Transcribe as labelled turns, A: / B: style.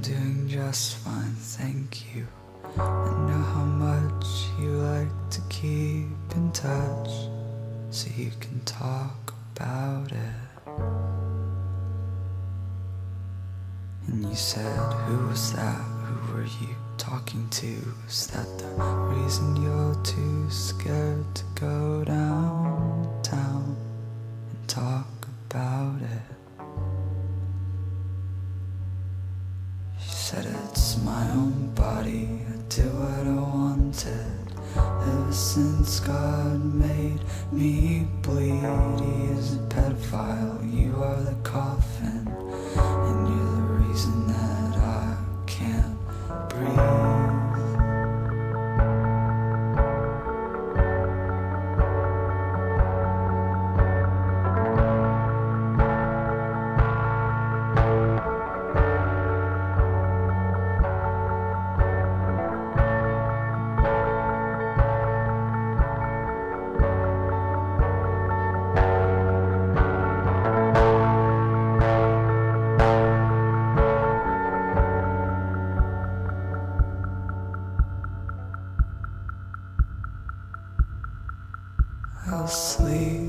A: I'm doing just fine, thank you. I know how much you like to keep in touch, so you can talk about it. And you said, Who was that? Who were you talking to? Is that the reason you're too scared said, It's my own body, I did what I wanted. Ever since God made me bleed, He is a pedophile, you are the coffin, and you're the reason that sleep